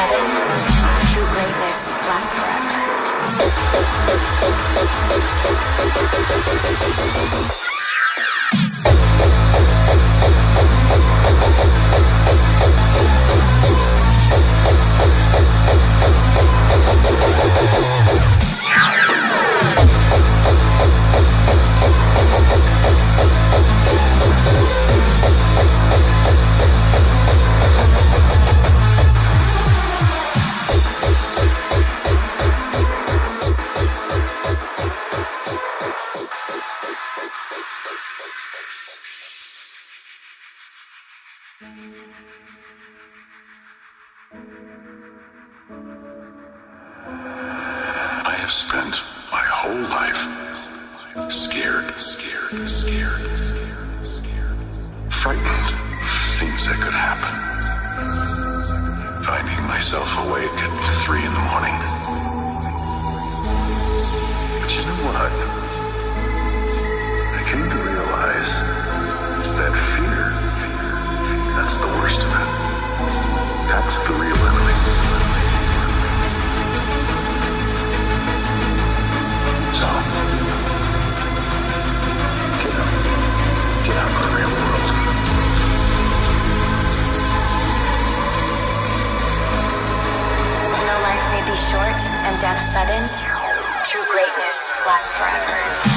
sudden, true greatness lasts forever. I have spent my whole life scared, scared, scared, frightened of things that could happen. Finding myself awake at three in the morning. But you know what? I came to realize it's that fear, fear, that's the worst of it. That's the real. sudden, true greatness lasts forever.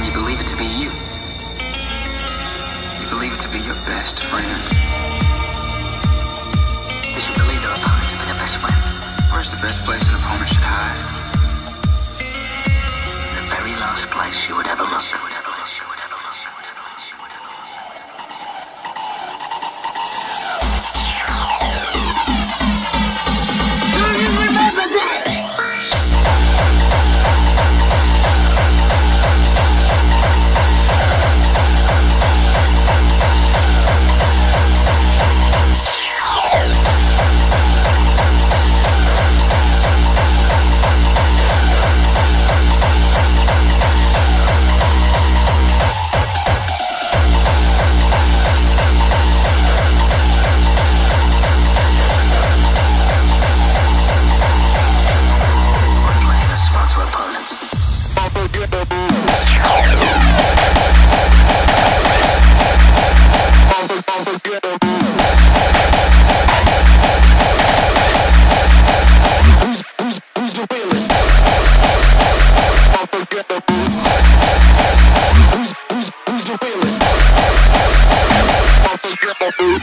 you believe it to be you.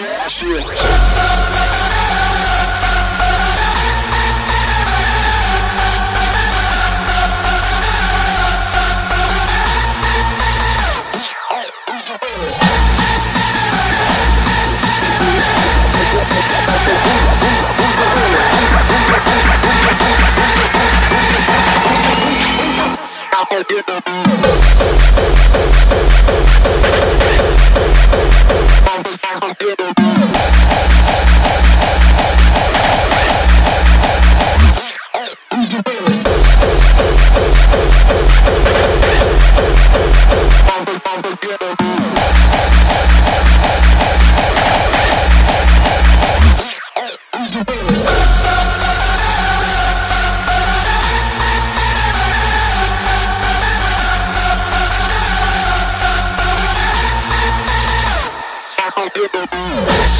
Chance to cash this.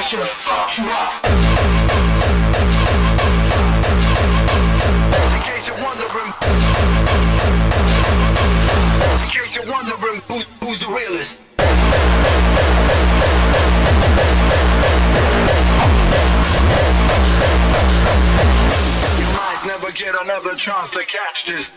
In case you're wondering, in case you're wondering who's, who's the realest. You might never get another chance to catch this.